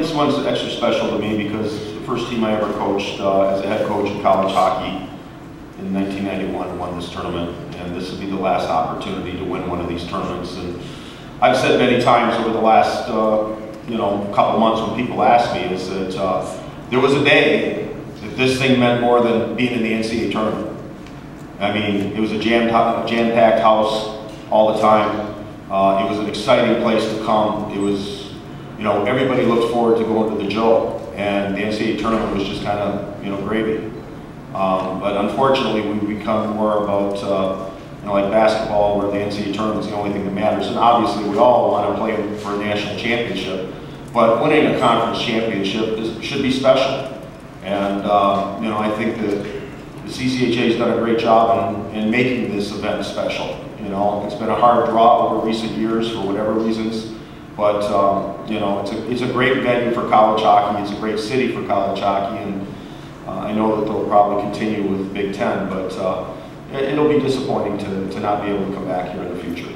This one's extra special to me because the first team I ever coached uh, as a head coach in college hockey in 1991 won this tournament, and this will be the last opportunity to win one of these tournaments. And I've said many times over the last, uh, you know, couple months when people ask me is that uh, there was a day that this thing meant more than being in the NCAA tournament. I mean, it was a jam jam-packed house all the time. Uh, it was an exciting place to come. It was, you know, everybody looked forward to going to the Joe, and the NCAA tournament was just kind of, you know, gravy. Um, but unfortunately, we've become more about, uh, you know, like basketball, where the NCAA tournament is the only thing that matters. And obviously, we all want to play for a national championship. But winning a conference championship is, should be special. And, uh, you know, I think that the CCHA has done a great job in, in making this event special. You know, it's been a hard draw over recent years for whatever reasons. But, um, you know, it's a, it's a great venue for college hockey. It's a great city for college hockey. And, uh, I know that they'll probably continue with Big Ten, but uh, it'll be disappointing to, to not be able to come back here in the future.